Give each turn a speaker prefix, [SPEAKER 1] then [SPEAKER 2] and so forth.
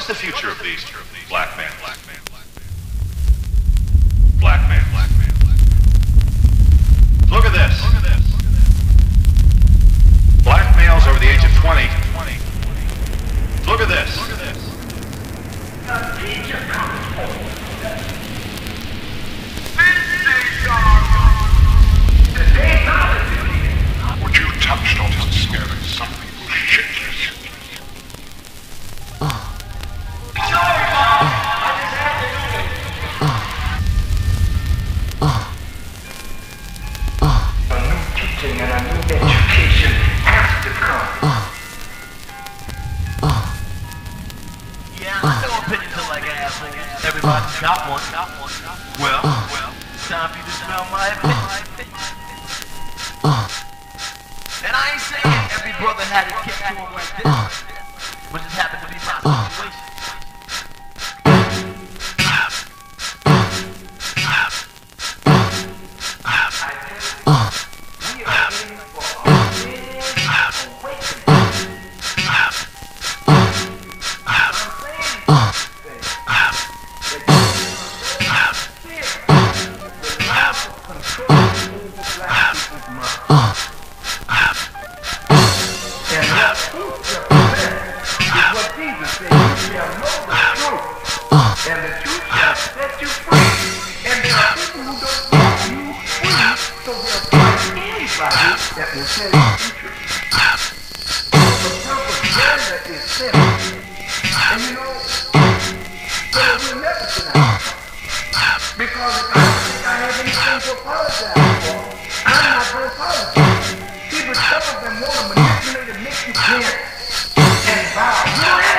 [SPEAKER 1] is the future of these black men? Black men. Black men. Black men. Look at this. Black males over the age of 20. Look at this.
[SPEAKER 2] What
[SPEAKER 3] Everybody's got one. Well, well, time for you to smell my opinion. And I ain't saying every brother had it kicked to him like this, but just happened
[SPEAKER 4] that will you the truth. The propaganda is simple. And you know, so we'll never get out. Because if I don't think I have anything to apologize for, I'm not going to apologize. But some of them want to manipulate and make you dance and bow.